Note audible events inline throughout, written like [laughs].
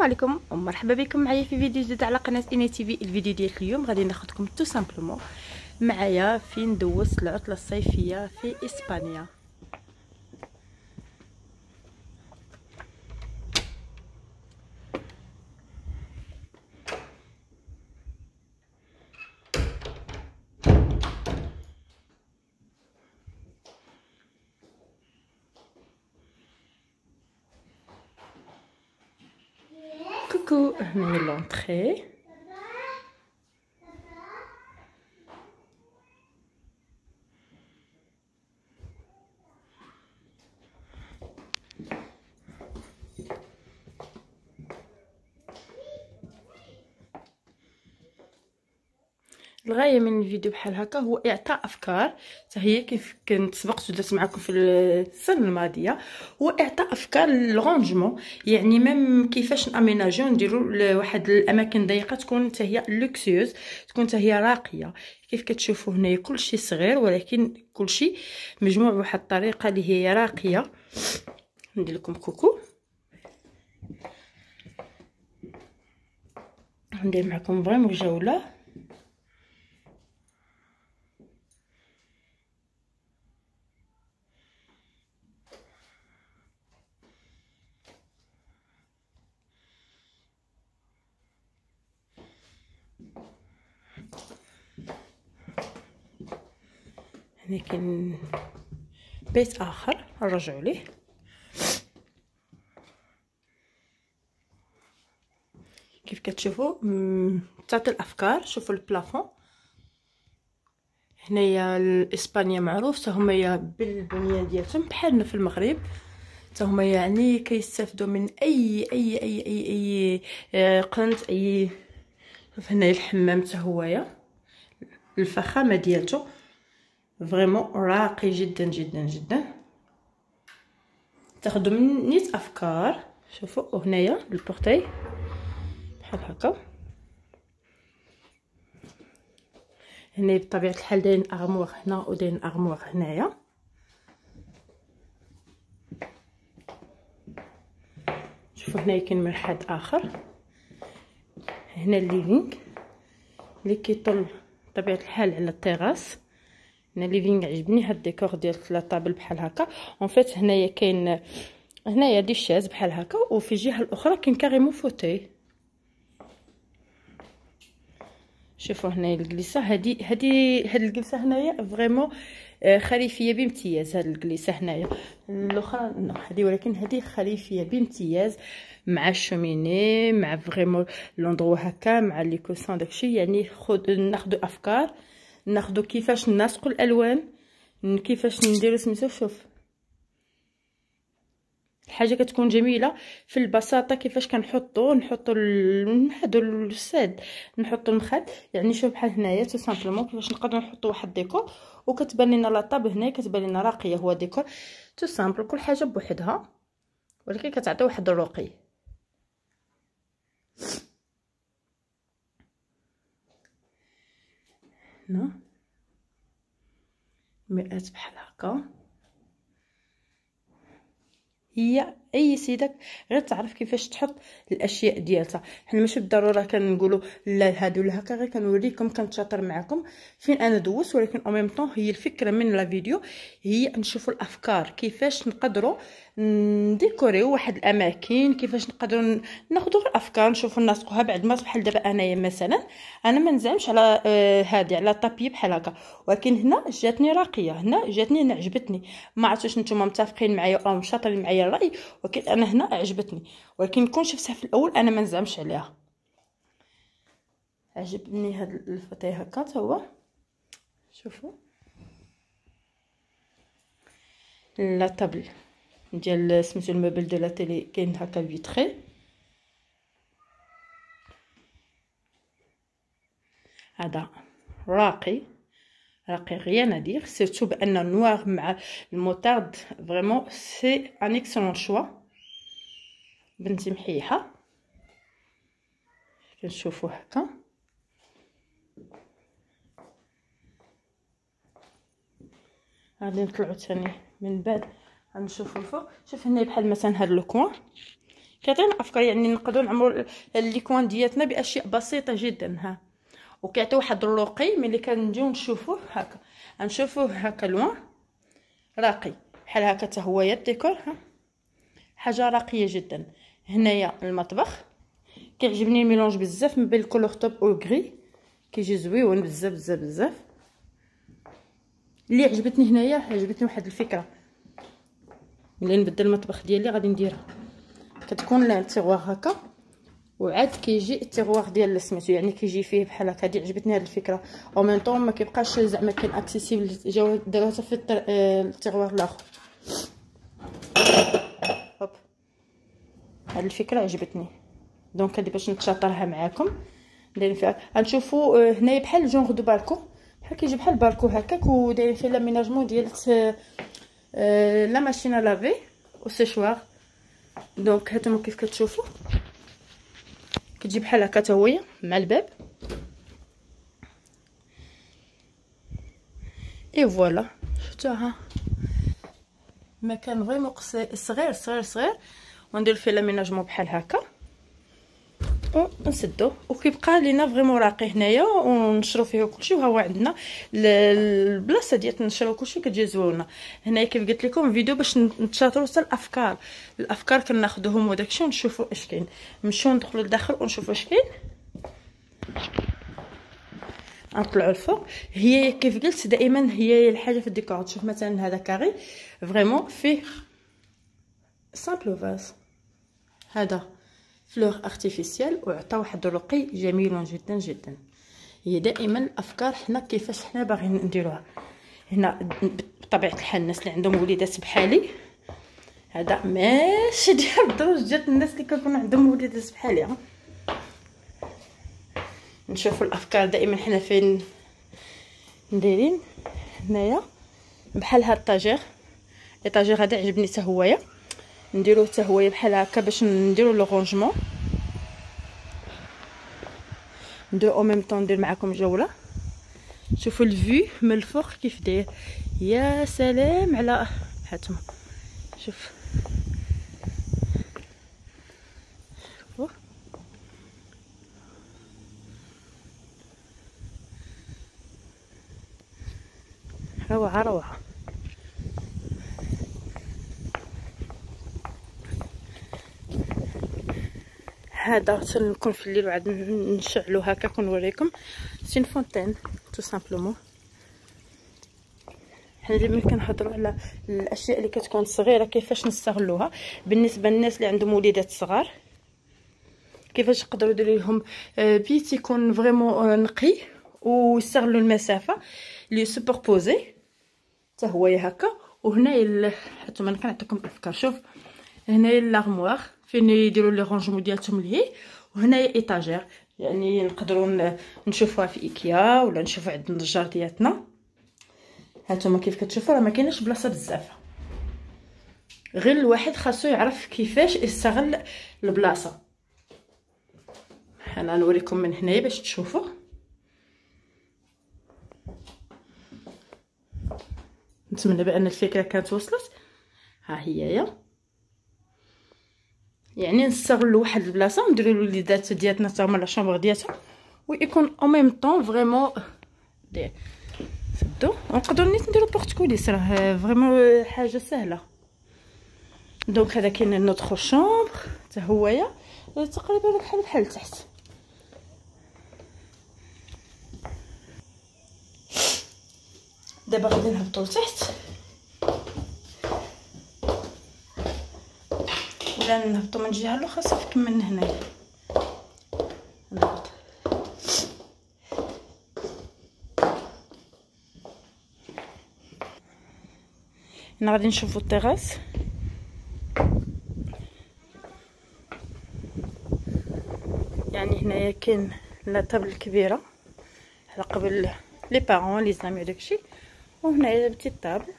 السلام عليكم ومرحبا بكم معايا في فيديو جديد على قناة إني تي في. الفيديو ديال اليوم غادي ناخذكم tout simplement معايا فين دوزت العطلة الصيفية في إسبانيا. كوكو هنا هي الغاية من الفيديو بحال هكا هو إعطاء أفكار حتى هي كيف كنت سبقت درت معكم في السنة الماضية هو إعطاء أفكار لل rangement يعني même كيفاش ن aménager يو نديرو لواحد الأماكن ضيقة تكون حتى هي luxueuse تكون حتى هي راقية. كيف كتشوفوا هنايا كلشي صغير ولكن كلشي مجموع بواحد الطريقة اللي هي راقية. ندير لكم coucou. ندير معكم vraiment جولة. كاين بيت آخر نرجعوا ليه. كيف كتشوفوا تعطي الأفكار شوفوا البلافون. هنايا اسبانيا معروف حتى هما بالبنيان ديالهم بحالنا في المغرب حتى هما يعني كيستافدوا من أي أي أي أي أي, أي قنت أي هنايا الحمام حتى هويا الفخامة ديالته vraiment راقي جدا جدا جدا. تاخذوا من نيت أفكار. شوفوا هنايا ال portail بحال هكا. هنا بطبيعة الحال دايرين ارموار هنا ودايرين ارموار هنايا. شوفوا هنايا كاين مرحاض آخر. هنا ال living. اللي كيطل بطبيعة الحال على التيراس. هنا living عجبني هاد الديكور ديال la table بحال هكا. en fait هنايا كاين هنايا des chaises بحال هكا وفي الجهه الأخرى كاين carrément fauteuil شوفوا هنايا الجلسة. هادي هادي هاد الجلسة هنايا vraiment خريفيه بامتياز هاد الجلسة هنايا. الأخرى هادي ولكن هادي خريفيه بامتياز مع ال cheminée مع vraiment l'endroit هكا مع les coussins داكشي. يعني خد ناخذ أفكار. ناخدو كيفاش ننسقو الألوان كيفاش نديرو سميتو شوف. الحاجة كتكون جميلة في البساطة كيفاش كنحطو نحطو هادو الساد نحطو المخد يعني شوف بحال هنايا tout simplement كيفاش نقدروا نحطو واحد ديكور وكتبان لنا la table هنايا كتبان لنا راقية هو ديكور tout simple كل حاجة بوحدها ولكن كتعطي واحد الرقي. هنا. مرآة بحال هكا هي أي سيدك غير تعرف كيفاش تحط الأشياء ديالها حنا ماشي بالضرورة كنقولوا لا هادو لا هكا غير كنوريكم كنتشاطر معكم. فين أنا دوزت ولكن أو ميم طون هي الفكرة من لا فيديو هي نشوفوا الأفكار كيفاش نقدروا نديكوريو واحد الأماكن كيفاش نقدروا ناخذوا الافكار نشوفوا نسقوها بعد ما بحال دابا أنايا مثلا. أنا ما نزعمش على آه هذه على طابي بحال هكا. ولكن هنا جاتني راقية هنا جاتني هنا عجبتني. ما عرفتش نتوما متفقين معايا أو مشاطرين معايا الرأي ولكن أنا هنا عجبتني. ولكن كون شفتها في الأول أنا ما نزعمش عليها. عجبني هاد ال fauteuil هكا هو. شوفوا la table. ديال سميتو ال meuble de la télé كاين هكا vitré. هذا راقي. راقي rien à dire surtout بأن ال noir مع ال moutarde vraiment c'est un excellent choix بنتي محيحة. كنشوفو هكا. غادي نطلعو تاني من بعد. غنشوفو الفوق. شوف هنا بحال مثلا هاد le coin. كيعطينا افكار يعني نقدروا نعمروا les coins ديالنا بأشياء بسيطة جدا ها. وكيعطي واحد الرقي ملي كنجيو نشوفوه هكا. نشوفوه هكا loin راقي. بحال هكا حتى هو الديكور ها. حاجة راقية جدا. هنايا المطبخ. كيعجبني ال mélange بزاف ما بين ال couleur taupe وال gris كيجي زوين بزاف بزاف بزاف. اللي عجبتني هنايا عجبتني واحد الفكرة. ملي نبدل المطبخ ديالي غادي نديرها. كتكون ال tiroir هكا وعاد كيجي ال tiroir ديال سميتو يعني كيجي فيه بحال هكا. هادي عجبتني هاد الفكرة. au même temps ما كيبقاش زعما كاين accessible جاو داروها في ال tiroir الآخر. hop. هاد الفكرة عجبتني. donc هادي باش نتشاطرها معاكم. ندير فيها. غنشوفوا آه، هنايا بحال genre de balcon بحال كيجي بحال بالكو هكاك ودايرين فيه l'aménagement ديال آه، la machine à laver séchoir donc هانتوما كيف كتشوفوا كتجي بحال هكا هويا مع الباب. et voilà شفتوها؟ مكان vraiment صغير صغير صغير. وندير فيه l'aménagement بحال هكا. ونسدو وكيبقى لينا vraiment راقي هنايا ونشرو فيه كلشي وها هو عندنا البلاصة ديال نشرو كلشي كتجي زوينة. هنايا كيف قلت لكم فيديو باش نتشاطروا حتى الأفكار. الأفكار كناخذوهم وداكشي ونشوفوا اش كاين. نمشيو ندخلوا لداخل ونشوفوا اش كاين. نطلعوا الفوق هي كيف قلت دائما هي الحاجة في الديكور. تشوف مثلا هذا carré vraiment فيه simple vase هذا. fleurs artificielles وعطى واحد الرقي جميل جدا جدا. هي دائما الافكار حنا كيفاش حنا باغيين نديروها. هنا بطبيعة الحال الناس اللي عندهم وليدات بحالي هذا ماشي [laughs] ديال ديال الناس اللي كيكون عندهم وليدات بحالي نشوفوا الأفكار دائما حنا فين نديرين هنايا بحال هاد الطاجير ايطاجير هذا عجبني حتى هويا نديرو حتى هو بحال هكا باش نديرو لو رونجمون. نديرو أو ميم طون ندير معكم جولة. شوفوا الفيو من الفوق كيف داير. يا سلام على هاتم شوف. روعة روعة. هذا تنكون في الليل وعاد نشعلو هكا كنوريكم c'est une fontaine tout simplement حنا ديما كنهضروا على الأشياء اللي كتكون صغيرة كيفاش نستغلوها. بالنسبة للناس اللي عندهم وليدات صغار كيفاش يقدروا يديروا لهم آه، بيت يكون vraiment آه، نقي ويستغلوا المسافة les superposés حتى هو هكا. وهنايا حتى ما كنعطيكم أفكار. شوف هنايا لارموار فين يديروا لي رونجمون ديالهم ليه؟ وهنايا ايطاجير يعني نقدروا نشوفوها في إيكيا ولا نشوفوا عند النجار ديالنا هانتوما كيف كتشوفوا؟ راه ما كاينش بلاصة بزاف. غير الواحد خاصو يعرف كيفاش يستغل البلاصة. أنا نوريكم من هنايا باش تشوفوا. نتمنى بأن الفكرة كانت وصلت. ها هي يا. يعني نستغلوا واحد البلاصة ونديروا الوليدات ديالنا حتى هما la chambre ديالها ويكون au même temps vraiment سدو ونقدروا نيت نديرو porte coulisse راه vraiment حاجة سهلة. donc هذا كاين une autre chambre حتى هويا تقريبا بحال بحال تحت. دابا غادي نهبطوا لتحت. ولا نهبطوا من جهه الأخرى صافي كملنا هنايا نهبط هنا غادي نشوفوا التراس. يعني هنايا كاين لا طابل الكبيره على قبل لي بارون لي زامي وداكشي. وهنايا بتي طابل.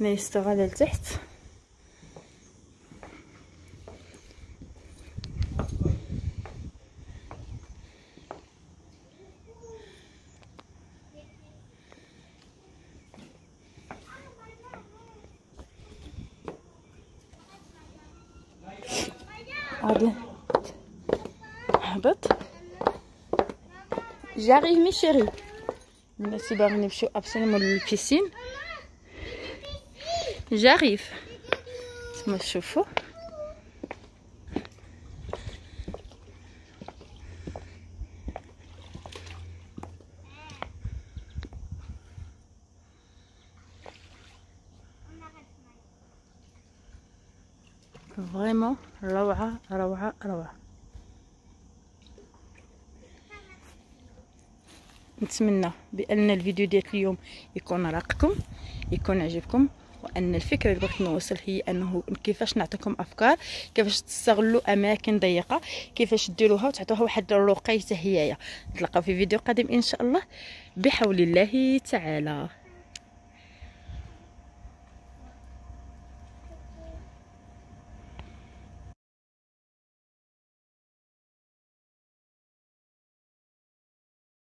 نيسته غدا لتحت. هبط j'arrive mes chéris. الناس باغيين نمشيو absolument لل piscine j'arrive تما شوفوا فريمون روعة روعة روعة. نتمنى بأن الفيديو ديال اليوم يكون راقكم يكون عجبكم. وان الفكرة اللي بغيت نوصل هي أنه كيفاش نعطيكم أفكار كيفاش تستغلوا أماكن ضيقة كيفاش ديروها وتعطوها واحد الرقيه هي. نتلاقاو في فيديو قادم إن شاء الله. بحول الله تعالى.